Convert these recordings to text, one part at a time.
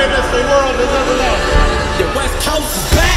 greatest the world has ever known. The West Coast is back.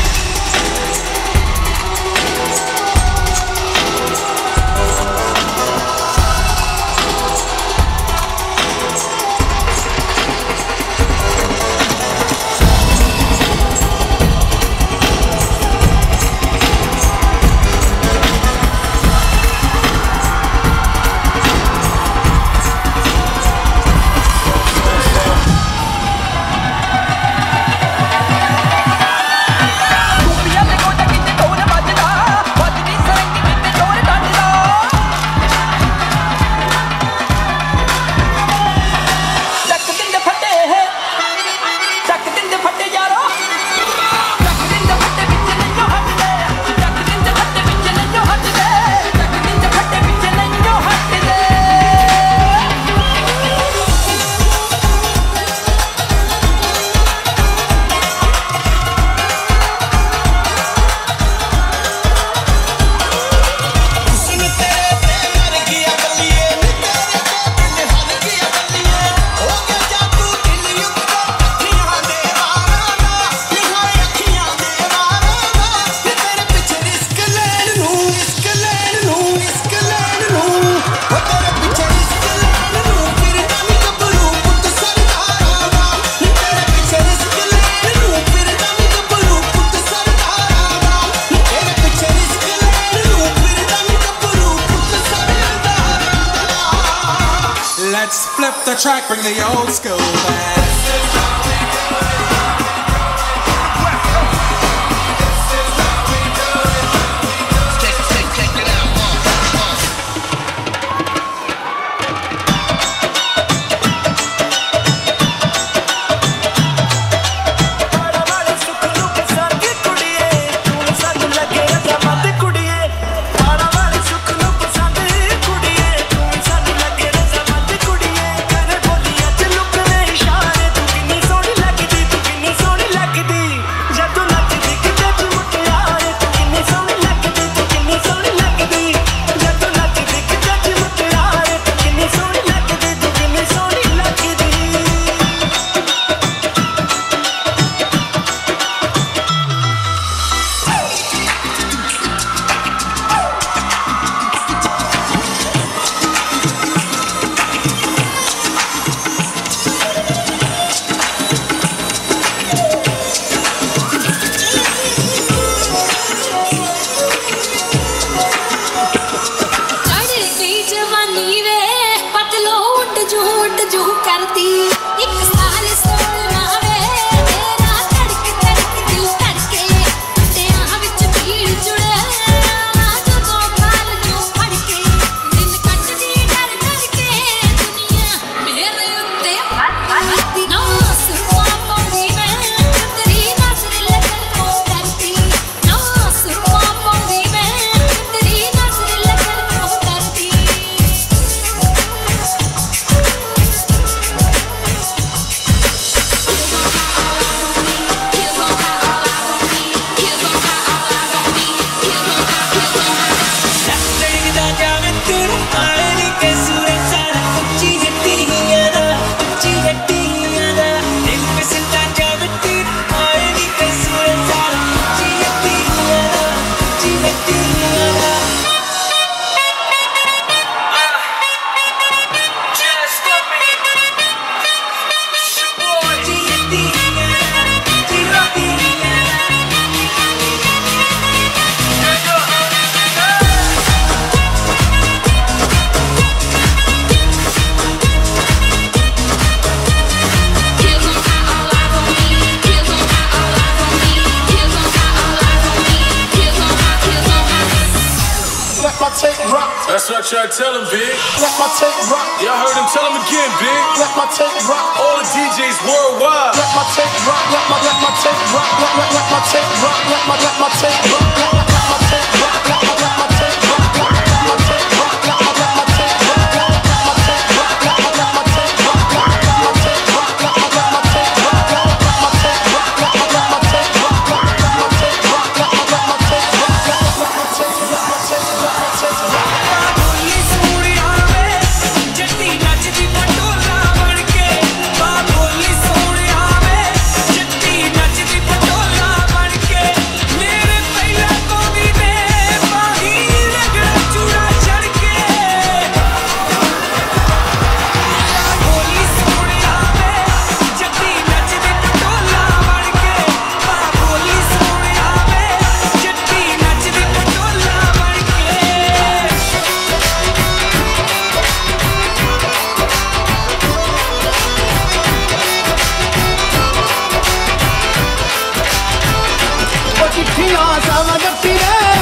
the track, bring the old school back. That's what I try to tell him, big. Let my tape rock. Y'all heard him tell him again, big. Let my tape rock. All the DJs worldwide. Let my tape rock. Let my let my tape rock. Let, let, let my tape rock. Let my let my tape rock. Let, let, let my tape rock. غدرت لا